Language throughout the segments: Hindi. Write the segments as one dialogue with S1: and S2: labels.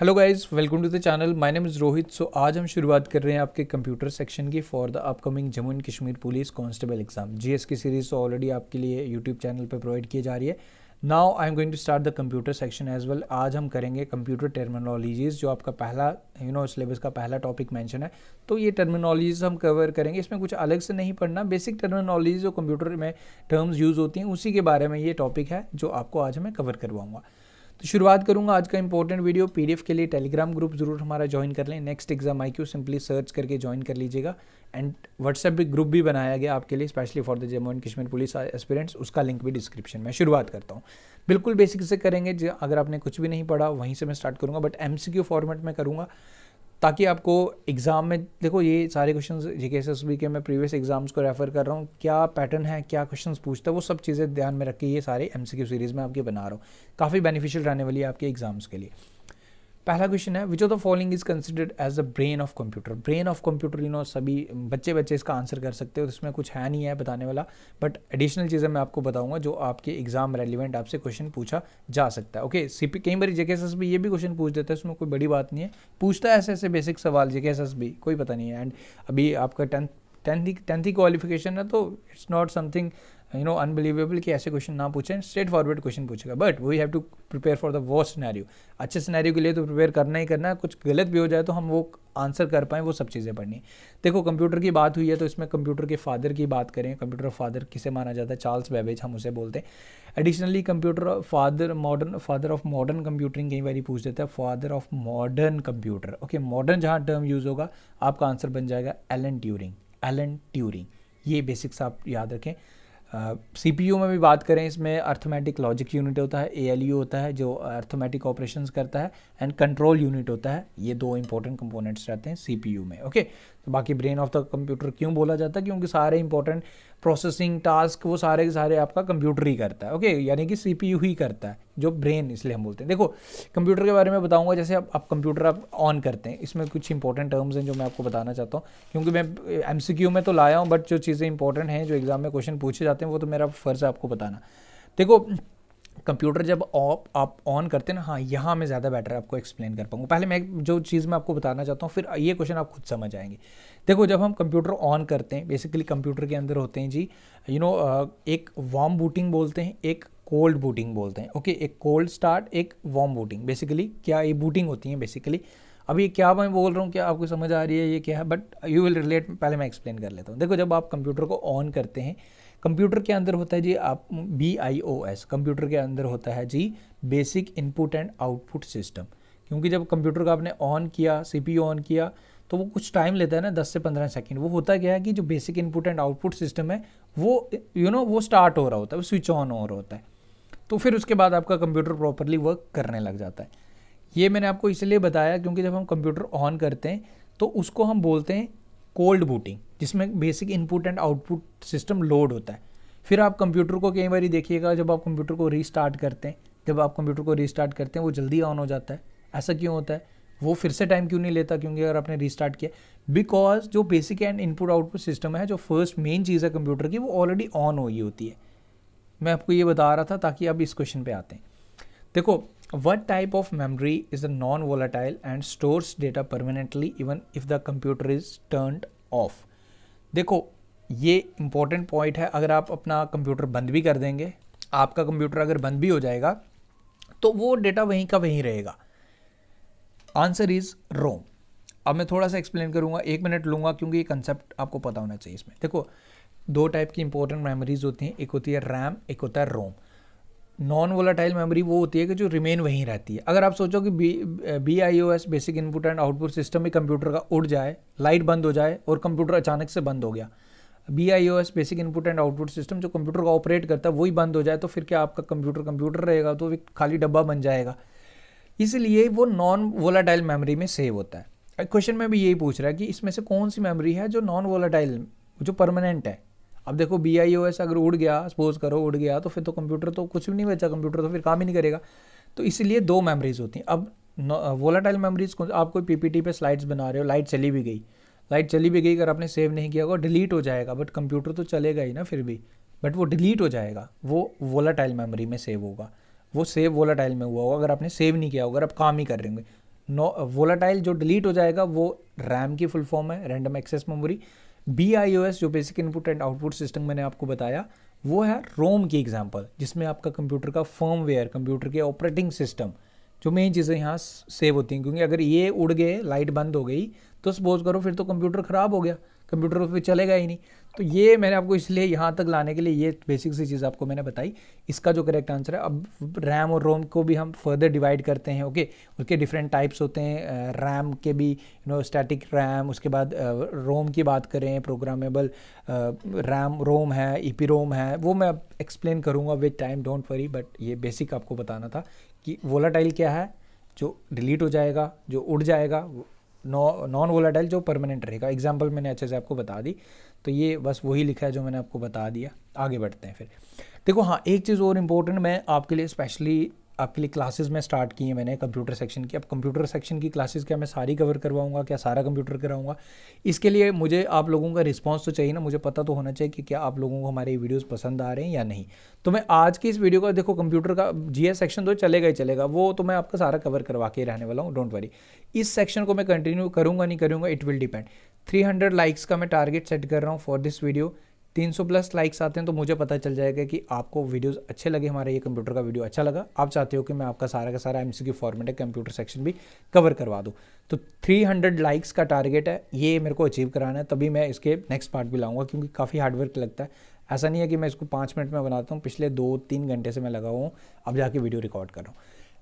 S1: Hello guys welcome to the channel my name is Rohit so आज हम शुरुआत कर रहे हैं आपके कंप्यूटर सेक्शन की for the upcoming Jammu and Kashmir police constable exam GS की सीरीज़ तो ऑलरेडी आपके लिए यूट्यूब चैनल पर प्रोवाइड की जा रही है. Now I am going to start the computer section as well आज हम करेंगे कंप्यूटर टर्मिनोलॉजीज़ जो आपका पहला यू नो सिलेबस का पहला टॉपिक मेंशन है. तो ये टर्मिनोलॉजीज़ हम कवर करेंगे. इसमें कुछ अलग से नहीं पढ़ना. बेसिक टर्मिनोलॉजीज जो कंप्यूटर में टर्म्स यूज़ होती हैं, उसी के बारे में ये टॉपिक है, जो आपको आज मैं कवर करवाऊँगा. तो शुरुआत करूँगा आज का इंपॉर्टेंट वीडियो पीडीएफ के लिए टेलीग्राम ग्रुप ज़रूर हमारा ज्वाइन कर लें। Next exam I Q simply search करके ज्वाइन कर लीजिएगा। एंड व्हाट्सएप भी ग्रुप भी बनाया गया आपके लिए specially for the Jammu and Kashmir police aspirants उसका लिंक भी डिस्क्रिप्शन में। शुरुआत करता हूँ। बिल्कुल बेसिक से करेंगे अगर आपने कुछ भी नहीं पढ़ा, वहीं से मैं स्टार्ट करूँगा बट एमसीक्यू फॉर्मेट में करूँगा। ताकि आपको एग्ज़ाम में, देखो ये सारे क्वेश्चन जी के एस बी के मैं प्रीवियस एग्ज़ाम्स को रेफ़र कर रहा हूँ। क्या पैटर्न है, क्या क्वेश्चन पूछता है, वो सब चीज़ें ध्यान में रख के ये सारे एम सी क्यू सीरीज़ में आपके बना रहा हूँ। काफ़ी बेनिफिशियल रहने वाली है आपके एग्ज़ाम्स के लिए। पहला क्वेश्चन है which of the following is considered as the brain of computer brain of computer you know सभी बच्चे बच्चे इसका आंसर कर सकते हो इसमें कुछ है नहीं है बताने वाला बट एडिशनल चीज़ें मैं आपको बताऊँगा जो आपके एग्ज़ाम रेलिवेंट आपसे क्वेश्चन पूछा जा सकता है ओके सी पी कई बार जेके एस भी ये भी क्वेश्चन पूछ देता है उसमें कोई बड़ी बात नहीं है। पूछता है ऐसे ऐसे बेसिक सवाल जेके एस भी, कोई पता नहीं है एंड अभी आपका टेंथ टेंथ टेंथ ही क्वालिफिकेशन है तो it's not something you know unbelievable कि ऐसे क्वेश्चन ना पूछें स्ट्रेट फॉरवर्ड क्वेश्चन पूछेगा। But we have to prepare for the worst scenario अच्छे सिनेरियो के लिए तो प्रिपेयर करना ही करना है। कुछ गलत भी हो जाए तो हम वो आंसर कर पाएँ, वो सब चीज़ें पढ़नी देखो कंप्यूटर की बात हुई है तो इसमें कंप्यूटर के फादर की बात करें। कंप्यूटर फादर किसे माना जाता है? चार्ल्स बेबेज हम उसे बोलते हैं। Additionally computer father modern father of modern computing कई बार पूछ देता है। Father of modern computer okay modern जहाँ टर्म यूज़ होगा, आपका आंसर बन जाएगा एलन ट्यूरिंग एलन ट्यूरिंग ये बेसिक्स आप याद रखें। सी पी यू में भी बात करें, इसमें अर्थमेटिक लॉजिक यूनिट होता है ए एल यू होता है, जो अर्थमेटिक ऑपरेशन करता है एंड कंट्रोल यूनिट होता है। ये दो इंपॉर्टेंट कंपोनेंट्स रहते हैं सी पी यू में ओके तो बाकी ब्रेन ऑफ़ द कंप्यूटर क्यों बोला जाता है? क्योंकि सारे इंपॉर्टेंट प्रोसेसिंग टास्क वो सारे के सारे आपका कंप्यूटर ही करता है ओके यानी कि सीपीयू ही करता है जो ब्रेन इसलिए हम बोलते हैं। देखो कंप्यूटर के बारे में बताऊँगा जैसे आप, आप कंप्यूटर आप ऑन करते हैं। इसमें कुछ इंपॉर्टेंट टर्म्स हैं जो मैं आपको बताना चाहता हूँ। क्योंकि मैं एमसीक्यू में तो लाया हूँ बट जो चीज़ें इंपॉर्टेंट हैं जो एग्ज़ाम में क्वेश्चन पूछे जाते हैं वो तो मेरा फ़र्ज़ है आपको बताना। देखो कंप्यूटर जब ऑफ़ आप ऑन करते हैं ना हाँ यहाँ मैं ज़्यादा बेटर आपको एक्सप्लेन कर पाऊँगा। पहले मैं जो चीज़ मैं आपको बताना चाहता हूँ फिर ये क्वेश्चन आप खुद समझ आएँगे। देखो जब हम कंप्यूटर ऑन करते हैं बेसिकली कंप्यूटर के अंदर होते हैं जी यू you नो know, एक वार्म बूटिंग बोलते हैं एक कोल्ड बूटिंग बोलते हैं ओके एक कोल्ड स्टार्ट एक वार्म बूटिंग बेसिकली क्या ये बूटिंग होती है बेसिकली अभी क्या मैं बोल रहा हूँ क्या आपको समझ आ रही है ये क्या है? बट यू विल रिलेट पहले मैं एक्सप्लेन कर लेता हूँ। देखो जब आप कंप्यूटर को ऑन करते हैं कंप्यूटर के अंदर होता है जी आप B I O S computer के अंदर होता है जी basic input and output system क्योंकि जब कंप्यूटर का आपने ऑन किया सी ऑन किया तो वो कुछ टाइम लेता है ना 10 से पंद्रह सेकेंड वो होता क्या है कि जो basic input and output system है वो यू you नो know, वो स्टार्ट हो रहा होता है वो स्विच ऑन हो रहा होता है। तो फिर उसके बाद आपका कंप्यूटर प्रॉपरली वर्क करने लग जाता है। ये मैंने आपको इसलिए बताया क्योंकि जब हम कंप्यूटर ऑन करते हैं तो उसको हम बोलते हैं कोल्ड बूटिंग, जिसमें basic input and output system load होता है। फिर आप कंप्यूटर को कई बार देखिएगा, जब आप कंप्यूटर को रीस्टार्ट करते हैं, जब आप कंप्यूटर को रीस्टार्ट करते हैं, वो जल्दी ऑन हो जाता है। ऐसा क्यों होता है? वो फिर से टाइम क्यों नहीं लेता? क्योंकि अगर आपने रीस्टार्ट किया बिकॉज़ जो basic and input output system है, जो फ़र्स्ट मेन चीज़ है कंप्यूटर की, वो ऑलरेडी ऑन हो गई होती है। मैं आपको ये बता रहा था ताकि अब इस क्वेश्चन पे आते हैं। देखो what type of memory is the non volatile and stores data permanently even if the computer is turn off देखो, ये इंपॉर्टेंट पॉइंट है, अगर आप अपना कंप्यूटर बंद भी कर देंगे, आपका कंप्यूटर अगर बंद भी हो जाएगा तो वो डेटा वहीं का वहीं रहेगा। आंसर इज़ रोम अब मैं थोड़ा सा एक्सप्लेन करूँगा, एक मिनट लूँगा, क्योंकि ये कंसेप्ट आपको पता होना चाहिए इसमें। देखो, दो टाइप की इंपॉर्टेंट मेमोरीज होती हैं, एक होती है रैम एक होता है रोम नॉन वोलाटाइल मेमोरी वो होती है कि जो रिमेन वहीं रहती है। अगर आप सोचो कि B B I O S basic input and output system में कंप्यूटर का उड़ जाए लाइट बंद हो जाए और कंप्यूटर अचानक से बंद हो गया। B I O S basic input and output system जो कंप्यूटर का ऑपरेट करता है, वही बंद हो जाए तो फिर क्या आपका कंप्यूटर कंप्यूटर रहेगा तो एक खाली डब्बा बन जाएगा। इसलिए वो नॉन वोलाटाइल मेमोरी में सेव होता है। क्वेश्चन में भी यही पूछ रहा है कि इसमें से कौन सी मेमोरी है जो नॉन वोलाटाइल जो परमानेंट है? अब देखो बी आई ओ एस अगर उड़ गया सपोज़ करो उड़ गया तो फिर तो कंप्यूटर तो कुछ भी नहीं बचा कंप्यूटर तो फिर काम ही नहीं करेगा। तो इसलिए दो मेमोरीज होती हैं। अब वोलाटाइल मेमोरीज आप कोई पीपीटी पे स्लाइड्स बना रहे हो लाइट चली भी गई। लाइट चली भी गई, अगर आपने सेव नहीं किया होगा डिलीट हो जाएगा। बट कंप्यूटर तो चलेगा ही ना फिर भी। बट वो डिलीट हो जाएगा। वो वोलाटाइल मेमोरी में सेव होगा। वो सेव वोलाटाइल में हुआ होगा। अगर आपने सेव नहीं किया होगा, अगर आप काम ही कर रहे होंगे। नो वोलाटाइल जो डिलीट हो जाएगा, वो रैम की फुल फॉर्म है random access memory B I O S जो basic input and output system मैंने आपको बताया, वो है रोम की एग्ज़ाम्पल जिसमें आपका कंप्यूटर का फर्मवेयर कंप्यूटर के ऑपरेटिंग सिस्टम जो मेन चीज़ें यहाँ सेव होती हैं। क्योंकि अगर ये उड़ गए लाइट बंद हो गई तो सपोज़ करो फिर तो कंप्यूटर ख़राब हो गया। कंप्यूटर फिर चलेगा ही नहीं। तो ये मैंने आपको इसलिए यहाँ तक लाने के लिए ये बेसिक सी चीज़ आपको मैंने बताई। इसका जो करेक्ट आंसर है, अब रैम और रोम को भी हम फर्दर डिवाइड करते हैं ओके उसके डिफरेंट टाइप्स होते हैं रैम के भी यू नो स्टैटिक रैम उसके बाद रोम की बात करें प्रोग्रामेबल रैम रोम है ईपी रोम है, वो मैं एक्सप्लेन करूँगा with time don't worry but ये बेसिक आपको बताना था कि वोलाटाइल क्या है, जो डिलीट हो जाएगा, जो उड़ जाएगा नॉन वोलाटाइल जो परमानेंट रहेगा। एग्ज़ाम्पल मैंने अच्छे से आपको बता दी। तो ये बस वही लिखा है जो मैंने आपको बता दिया। आगे बढ़ते हैं फिर। देखो हाँ एक चीज़ और इम्पोर्टेंट मैं आपके लिए स्पेशली आपके लिए क्लासेस में स्टार्ट की है मैंने कंप्यूटर सेक्शन की। अब कंप्यूटर सेक्शन की क्लासेस क्या मैं सारी कवर करवाऊँगा? क्या सारा कंप्यूटर कराऊँगा? इसके लिए मुझे आप लोगों का रिस्पांस तो चाहिए ना। मुझे पता तो होना चाहिए कि क्या आप लोगों को हमारे वीडियोस पसंद आ रहे हैं या नहीं। तो मैं आज की इस वीडियो का देखो कंप्यूटर का जीएस सेक्शन तो चलेगा ही चलेगा। वो तो मैं आपका सारा कवर करवा के रहने वाला हूँ। डोंट वरी इस सेक्शन को मैं कंटिन्यू करूँगा नहीं करूँगा it will depend three likes का मैं टारगेट सेट कर रहा हूँ for this video 300 plus likes आते हैं तो मुझे पता चल जाएगा कि आपको वीडियोस अच्छे लगे, हमारे ये कंप्यूटर का वीडियो अच्छा लगा। आप चाहते हो कि मैं आपका सारा का सारा एम सी फॉर्मेट है कंप्यूटर सेक्शन भी कवर करवा दूँ। तो 300 लाइक्स का टारगेट है, ये मेरे को अचीव कराना है, तभी मैं इसके नेक्स्ट पार्ट भी लाऊँगा, क्योंकि काफ़ी हार्डवर्क लगता है। ऐसा नहीं है कि मैं इसको पाँच मिनट में बनाता हूँ, पिछले दो तीन घंटे से मैं लगा हुआ हूँ, अब जाके वीडियो रिकॉर्ड कर रहा हूँ।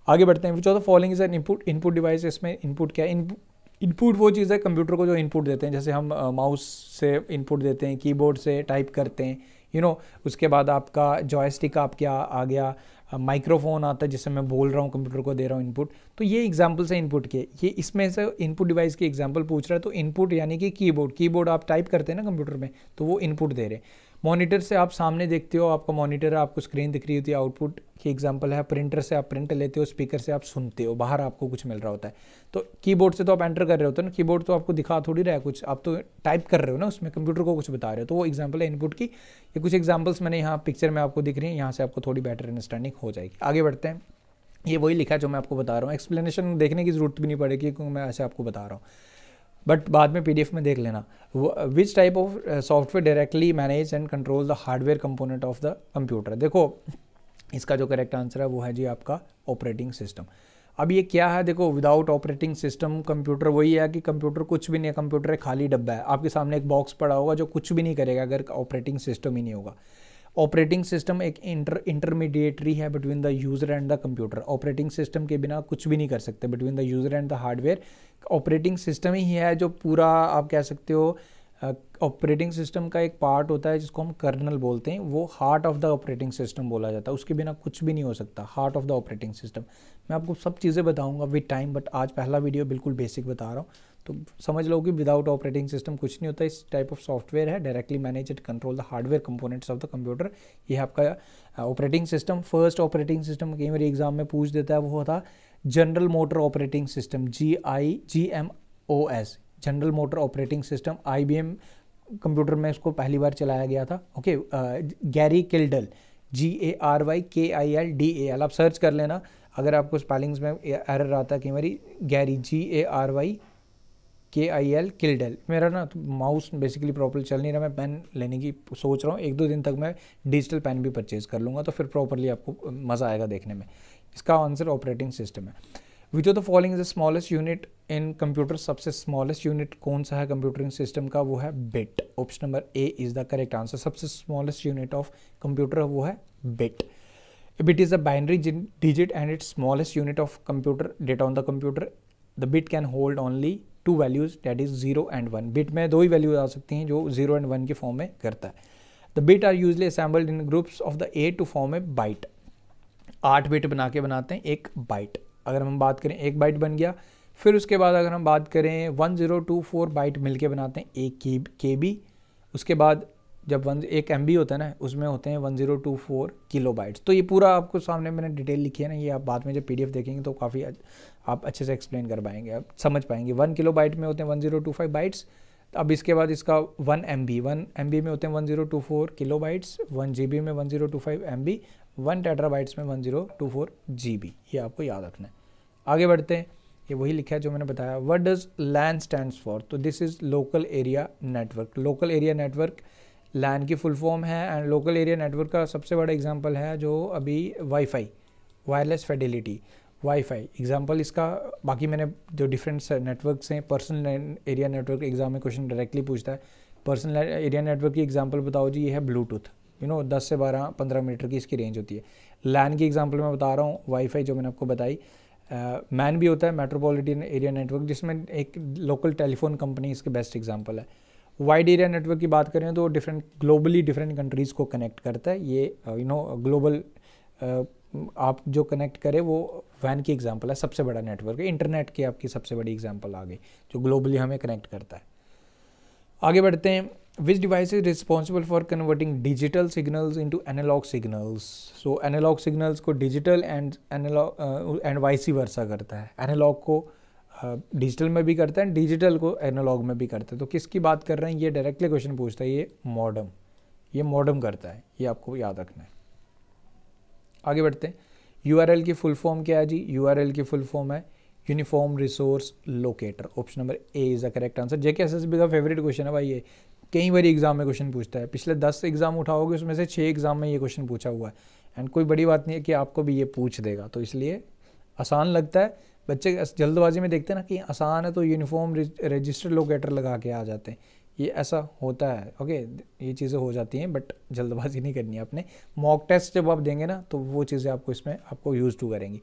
S1: आगे बढ़ते हैं, चौथा following is an input input device इसमें इनपुट क्या इनपुट वो चीज़ है कंप्यूटर को जो इनपुट देते हैं जैसे हम माउस से इनपुट देते हैं कीबोर्ड से टाइप करते हैं यू you नो know, उसके बाद आपका जॉयस्टिक आप क्या आ गया माइक्रोफोन आता है जिससे मैं बोल रहा हूँ कंप्यूटर को दे रहा हूँ इनपुट तो ये एग्जाम्पल्स है इनपुट के ये इसमें से इनपुट डिवाइस की एग्ज़ाम्पल पूछ रहा है तो इनपुट यानी कि कीबोर्ड कीबोर्ड आप टाइप करते हैं ना कंप्यूटर में तो वो इनपुट दे रहे हैं। मॉनिटर से आप सामने देखते हो, आपका मॉनिटर है आपको स्क्रीन दिख रही होती है आउटपुट की एग्जांपल है प्रिंटर से आप प्रिंट लेते हो स्पीकर से आप सुनते हो, बाहर आपको कुछ मिल रहा होता है। तो कीबोर्ड से तो आप एंटर कर रहे होते हो ना कीबोर्ड तो आपको दिखा थोड़ी रहा है कुछ, आप तो टाइप कर रहे हो ना, उसमें कंप्यूटर को कुछ बता रहे हो तो वो एग्ज़ाम्पल है इनपुट की। ये कुछ एग्जाम्पल्स मैंने यहाँ पिक्चर में आपको दिख रही है, यहाँ से आपको थोड़ी बेटर अंडरस्टैंडिंग हो जाएगी। आगे बढ़ते हैं। ये वही लिखा है जो मैं आपको बता रहा हूँ। एक्सप्लेनेशन देखने की ज़रूरत भी नहीं पड़ेगी, क्योंकि मैं ऐसे आपको बता रहा हूँ। बट बाद में पीडीएफ में देख लेना। Which type of software directly manage and control the hardware component of the computer देखो, इसका जो करेक्ट आंसर है, वो है जी आपका ऑपरेटिंग सिस्टम अब ये क्या है? देखो विदाउट ऑपरेटिंग सिस्टम कंप्यूटर वही है कि कंप्यूटर कुछ भी नहीं है कंप्यूटर खाली डब्बा है। आपके सामने एक बॉक्स पड़ा होगा जो कुछ भी नहीं करेगा, अगर ऑपरेटिंग सिस्टम ही नहीं होगा। ऑपरेटिंग सिस्टम एक इंटर इंटरमीडिएटरी है between the user and the computer operating system के बिना कुछ भी नहीं कर सकते। Between the user and the hardware operating system ही है जो पूरा आप कह सकते हो ऑपरेटिंग uh, सिस्टम का एक पार्ट होता है जिसको हम कर्नल बोलते हैं। वो heart of the operating system बोला जाता है। उसके बिना कुछ भी नहीं हो सकता। Heart of the operating system मैं आपको सब चीज़ें बताऊँगा विद टाइम बट आज पहला वीडियो बिल्कुल बेसिक बता रहा हूँ। तो समझ लो कि विदाउट ऑपरेटिंग सिस्टम कुछ नहीं होता। इस टाइप ऑफ़ सॉफ्टवेयर है directly manage and control the hardware components of the computer ये आपका operating system first operating system कई मेरे एग्ज़ाम में पूछ देता है, वो होता general motor operating system G I G M O S general motor operating system I B M computer में इसको पहली बार चलाया गया था। Okay Gary Kildall G A R Y K I L D A L आप सर्च कर लेना। अगर आपको स्पेलिंग्स में एरर आता है, कि मेरी Gary G A R Y K I L किल्डल मेरा ना तो माउस बेसिकली प्रॉपर चल नहीं रहा, मैं पेन लेने की सोच रहा हूँ। एक दो दिन तक मैं डिजिटल पेन भी परचेज कर लूँगा तो फिर प्रॉपरली आपको मज़ा आएगा देखने में। इसका आंसर ऑपरेटिंग सिस्टम है। Which of the following is the smallest unit in computer सबसे स्मॉलेस्ट यूनिट कौन सा है कंप्यूटरिंग सिस्टम का? वो है bit option number A is the correct answer सबसे स्मॉलेस्ट यूनिट ऑफ़ कंप्यूटर वो है bit bit is a binary digit and it's smallest unit of computer data on the computer the bit can hold only two values that is zero and one bit में दो ही वैल्यूज़ आ सकती हैं जो ज़ीरो एंड वन के फॉर्म में करता है। The bit are usually assembled in groups of the eight to form a byte आठ बिट बना के बनाते हैं, एक बाइट अगर हम बात करें, एक बाइट बन गया, फिर उसके बाद अगर हम बात करें one zero two four byte मिल के बनाते हैं, एक के बी उसके बाद जब वन एक एमबी होता है ना, उसमें होते हैं one zero two four kilobytes तो ये पूरा आपको सामने मैंने डिटेल लिखी है ना, ये आप बाद में जब पीडीएफ देखेंगे तो काफ़ी आप अच्छे से एक्सप्लेन कर पाएँगे, आप समझ पाएँगे। वन किलो बाइट में होते हैं one zero two five bytes अब इसके बाद इसका one M B one M B में होते हैं one zero two four kilobytes one G B में one zero two five M B one tetra bytes में one zero two four G B ये आपको याद रखना है। आगे बढ़ते हैं, ये वही लिखा है जो मैंने बताया। What does LAN stand for तो this is local area network local area network LAN की फुल फॉर्म है एंड लोकल एरिया नेटवर्क का सबसे बड़ा एग्ज़ाम्पल है जो अभी wifi wireless fidelity wifi example इसका बाकी मैंने जो डिफरेंट नेटवर्क्स हैं पर्सनल एरिया नेटवर्क एग्ज़ाम में क्वेश्चन डायरेक्टली पूछता है। पर्सनल एरिया नेटवर्क की एग्ज़ाम्पल बताओ जी ये है ब्लूटूथ यू नो दस से बारह पंद्रह मीटर की इसकी रेंज होती है। लैन की एग्ज़ाम्पल मैं बता रहा हूँ वाईफाई जो मैंने आपको बताई। मैन uh, भी होता है मेट्रोपॉलिटन एरिया नेटवर्क जिसमें एक लोकल टेलीफोन कंपनी इसके बेस्ट एग्ज़ाम्पल है। वाइड एरिया नेटवर्क की बात करें तो डिफरेंट ग्लोबली डिफरेंट कंट्रीज़ को कनेक्ट करता है। ये यू नो ग्लोबल आप जो कनेक्ट करें वो वैन की एग्जांपल है, सबसे बड़ा नेटवर्क है। इंटरनेट की आपकी सबसे बड़ी एग्जांपल आ गई, जो ग्लोबली हमें कनेक्ट करता है। आगे बढ़ते हैं। Which device is responsible for converting digital signals into analog signals so analog signals को digital and analog and vice versa करता है। एनालॉग को डिजिटल में भी करता है डिजिटल को एनालॉग में भी करता है। तो किसकी बात कर रहे हैं? ये डायरेक्टली क्वेश्चन पूछता है, ये मॉडर्म ये मॉडर्म करता है, ये आपको याद रखना है। आगे बढ़ते हैं। यूआरएल की फुल फॉर्म क्या है जी? यू की फुल फॉर्म है uniform resource locator option number A is the correct answer J K S का फेवरेट क्वेश्चन है भाई ये। कई बार एग्ज़ाम में क्वेश्चन पूछता है। पिछले दस एग्ज़ाम उठाओगे, उसमें से छः एग्ज़ाम में ये क्वेश्चन पूछा हुआ है। एंड कोई बड़ी बात नहीं है कि आपको भी ये पूछ देगा। तो इसलिए आसान लगता है। बच्चे जल्दबाजी में देखते हैं ना कि आसान है तो यूनिफॉर्म रजिस्टर लोकेटर लगा के आ जाते हैं। ये ऐसा होता है ओके ये चीज़ें हो जाती हैं बट जल्दबाजी नहीं करनी है आपने। मॉक टेस्ट जब आप देंगे ना तो वो चीज़ें आपको इसमें आपको यूज़ टू करेंगी।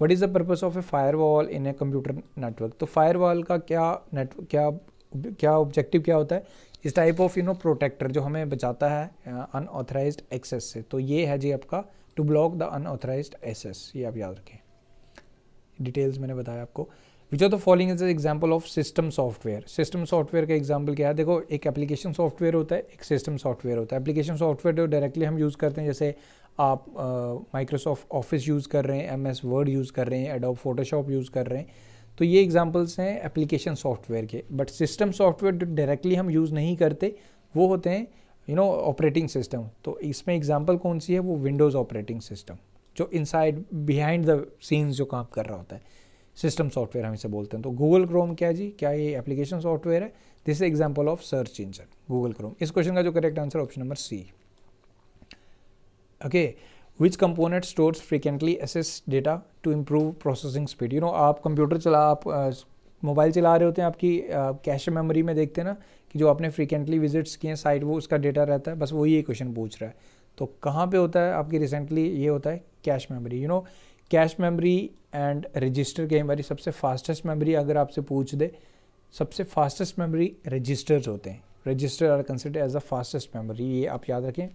S1: What is the purpose of a firewall in a computer network तो फायर वॉल का क्या नेटवर्क क्या क्या ऑब्जेक्टिव क्या होता है? इस type of you know protector जो हमें बचाता है अनऑथराइज uh, एक्सेस से। तो ये है जी आपका to block the unauthorise access ये आप याद रखें। डिटेल्स मैंने बताया आपको which are the following is example of system software system software का एग्ज़ाम्पल क्या है? देखो, एक एप्लीकेशन सॉफ्टवेयर होता है, एक सिस्टम सॉफ्टवेयर होता है. एप्लीकेशन सॉफ्टवेयर जो डायरेक्टली हम यूज़ करते हैं, जैसे आप माइक्रोसॉफ्ट ऑफ़िस यूज़ कर रहे हैं एम एस वर्ड यूज़ कर रहे हैं एडोब फोटोशॉप यूज़ कर रहे हैं तो ये एग्जाम्पल्स हैं एप्लीकेशन सॉफ्टवेयर के. बट सिस्टम सॉफ्टवेयर जो डायरेक्टली हम यूज़ नहीं करते, वो होते हैं यू नो ऑपरेटिंग सिस्टम तो इसमें एग्ज़ाम्पल कौन सी है? वो विंडोज़ ऑपरेटिंग सिस्टम जो इनसाइड बिहाइंड द सीन्स जो काम कर रहा होता है। सिस्टम सॉफ्टवेयर हम इसे बोलते हैं। तो गूगल क्रोम क्या जी? क्या ये एप्लीकेशन सॉफ्टवेयर है? This is example of search engine Google Chrome इस क्वेश्चन का जो correct answer option number C okay which component stores frequently access data to improve processing speed you know आप कंप्यूटर चला, आप मोबाइल चला रहे होते हैं, आपकी कैश मेमोरी में देखते हैं ना, कि जो आपने फ्रिक्वेंटली विजिट्स किए हैं साइट वो उसका डेटा रहता है। बस वही ये क्वेश्चन पूछ रहा है। तो कहाँ पे होता है? आपकी रिसेंटली ये होता है cache memory you know cache memory and register कई बार सबसे फास्टेस्ट मेमोरी अगर आपसे पूछ दे, सबसे फास्टेस्ट मेमोरी रजिस्टर्स होते हैं. Register are consider as a fastest memory ये आप याद रखें.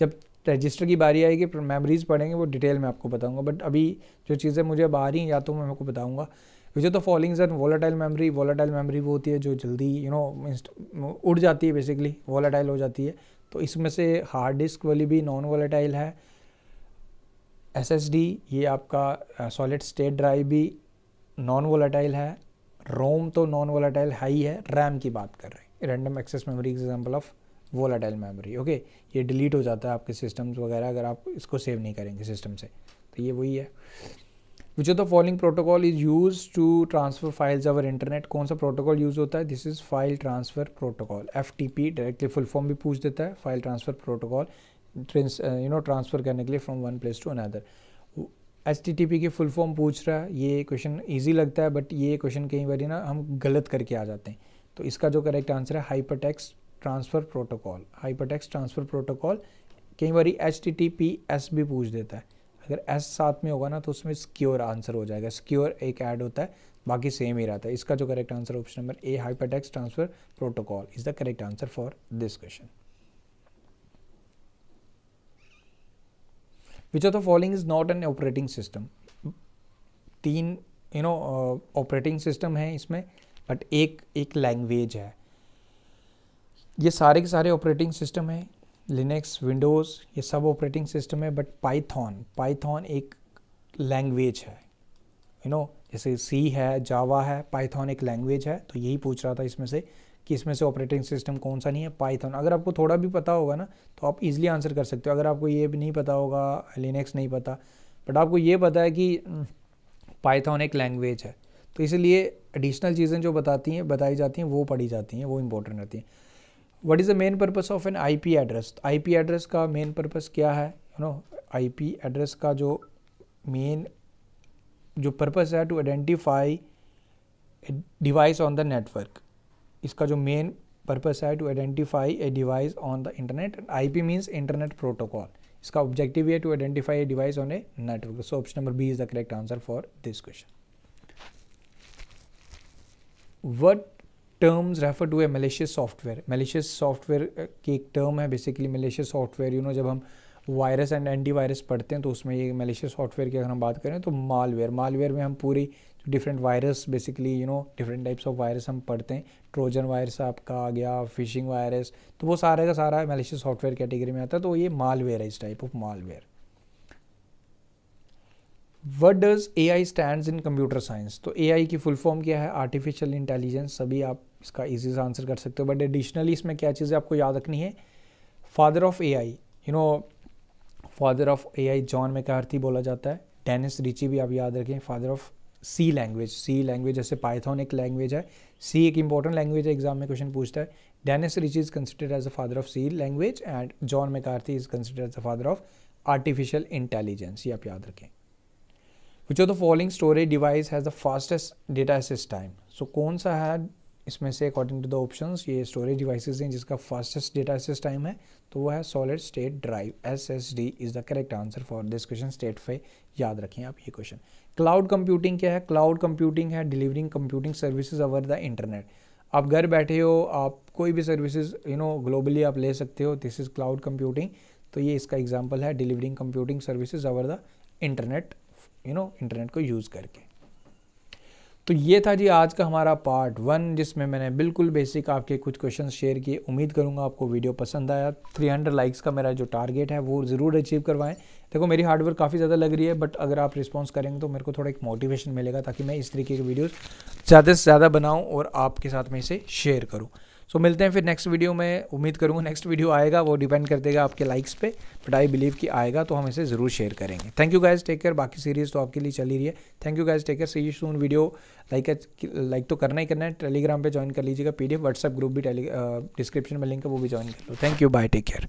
S1: जब रजिस्टर की बारी आएगी मेमोरीज पढ़ेंगे, वो डिटेल में आपको बताऊँगा. बट अभी जो चीज़ें मुझे अब आ रही हैं, या तो मैं आपको बताऊँगा. विच तो followings and volatile memory volatile memory वो होती है जो जल्दी यू नो उड़ जाती है बेसिकली वॉलेटाइल हो जाती है. तो इसमें से हार्ड डिस्क वाली भी नॉन वॉलेटाइल है एसएसडी ये आपका सॉलिड स्टेट ड्राइव भी नॉन वोलाटाइल है। रोम तो नॉन वोलाटाइल हाई है रैम की बात कर रहे हैं। Random access memory example of volatile memory okay ये डिलीट हो जाता है आपके सिस्टम्स वगैरह, अगर आप इसको सेव नहीं करेंगे सिस्टम से। तो ये वही है। Which of the following protocol is use to transfer files over internet कौन सा प्रोटोकॉल यूज़ होता है? This is file transfer protocol F T P directly full form भी पूछ देता है file transfer protocol you know transfer करने के लिए from one place to another H T T P की फुल फॉर्म पूछ रहा है, ये क्वेश्चन ईजी लगता है बट ये क्वेश्चन कई बार ना हम गलत करके आ जाते हैं। तो इसका जो करेक्ट आंसर है hypertext transfer protocol hypertext transfer protocol कई बार H T T P S भी पूछ देता है। अगर एस साथ में होगा ना तो उसमें सिक्योर आंसर हो जाएगा। सिक्योर एक ऐड होता है, बाकी सेम ही रहता है। इसका जो correct answer option number A hypertext transfer protocol is the correct answer for this question which of the following is not an operating system तीन यू नो ऑपरेटिंग सिस्टम है इसमें बट एक एक लैंग्वेज है। ये सारे के सारे ऑपरेटिंग सिस्टम है। लिनक्स विंडोज़ ये सब ऑपरेटिंग सिस्टम है बट पाइथन पाइथन एक लैंग्वेज है। यू नो जैसे सी है जावा है पाइथन एक लैंग्वेज है तो यही पूछ रहा था इसमें से कि इसमें से ऑपरेटिंग सिस्टम कौन सा नहीं है? पाइथन अगर आपको थोड़ा भी पता होगा ना तो आप इजीली आंसर कर सकते हो। अगर आपको ये भी नहीं पता होगा लिनक्स नहीं पता बट आपको ये पता है कि पाइथन एक लैंग्वेज है। तो इसलिए एडिशनल चीज़ें जो बताती हैं, बताई जाती हैं, वो पढ़ी जाती हैं, वो इंपॉर्टेंट रहती हैं। What is the main purpose of an I P address I P address का मेन पर्पस क्या है? You know I P address का जो मेन जो पर्पस है to identify device on the network इसका जो मेन पर्पस है to identify a device on the internet I P means internet protocol इसका ऑब्जेक्टिव है to identify a device on a network so option number B is the correct answer for this question what terms refer to a malicious software malicious software की एक टर्म है basically malicious software you know जब हम वायरस एंड एंटीवायरस पढ़ते हैं तो उसमें ये मलेशियस सॉफ्टवेयर की अगर हम बात करें तो मालवेयर मालवेयर में हम पूरी different virus basically you know different types of virus हम पढ़ते हैं. ट्रोजन वायरस आपका आ गया फिशिंग वायरस तो वो सारे का सारा मलेशियस सॉफ्टवेयर कैटेगरी में आता है तो ये मालवेयर है, इस type of malware what does A I stand in computer science तो ए आई की फुल फॉर्म क्या है? आर्टिफिशियल इंटेलिजेंस सभी आप इसका ईजी से आंसर कर सकते हो। बट एडिशनली इसमें क्या चीज़ें आपको याद रखनी है? Father of A I you know father of A I John McCarthy बोला जाता है। डेनिस रिची भी आप याद रखें। Father of C language C language जैसे पाइथन एक लैंग्वेज है। सी एक इंपॉर्टेंट लैंग्वेज है। एग्ज़ाम में क्वेश्चन पूछता है। Dennis Ritchie is considered as a father of C language and John McCarthy is considered as a father of artificial intelligence ये आप याद रखें। Which of the following storage device has the fastest data access time so कौन सा है? इसमें से अकॉर्डिंग टू द ऑप्शन ये स्टोरेज डिवाइसेस हैं जिसका फास्टेस्ट डेटा एसेस टाइम है तो वो है solid state drive S S D is the correct answer for this question state पे याद रखें आप ये क्वेश्चन क्लाउड कंप्यूटिंग क्या है? क्लाउड कंप्यूटिंग है delivering computing services over the internet आप घर बैठे हो, आप कोई भी सर्विसेज़ यू नो ग्लोबली आप ले सकते हो दिस इज़ क्लाउड कंप्यूटिंग तो ये इसका एग्ज़ाम्पल है delivering computing services over the internet you know internet को यूज़ करके। तो ये था जी आज का हमारा पार्ट वन जिसमें मैंने बिल्कुल बेसिक आपके कुछ क्वेश्चन शेयर किए। उम्मीद करूँगा आपको वीडियो पसंद आया। 300 लाइक्स का मेरा जो टारगेट है, वो ज़रूर अचीव करवाएँ। देखो, मेरी हार्डवर्क काफ़ी ज़्यादा लग रही है बट अगर आप रिस्पॉन्स करेंगे तो मेरे को थोड़ा एक मोटिवेशन मिलेगा, ताकि मैं इस तरीके की वीडियोज़ ज़्यादा से ज़्यादा बनाऊँ और आपके साथ में इसे शेयर करूँ। सो मिलते हैं फिर नेक्स्ट वीडियो में। उम्मीद करूँगा नेक्स्ट वीडियो आएगा। वो डिपेंड कर देगा आपके लाइक्स पे। बट आई बिलीव कि आएगा तो हम इसे ज़रूर शेयर करेंगे। Thank you guys take care बाकी सीरीज़ तो आपके लिए चल ही रही है। Thank you guys take care see soon video like like तो करना ही करना है। टेलीग्राम पर ज्वाइन कर लीजिएगा। पी डी व्हाट्सएप ग्रुप भी टेली डिस्क्रिप्शन में लिंक है, वो भी ज्वाइन कर लो। Thank you bye take care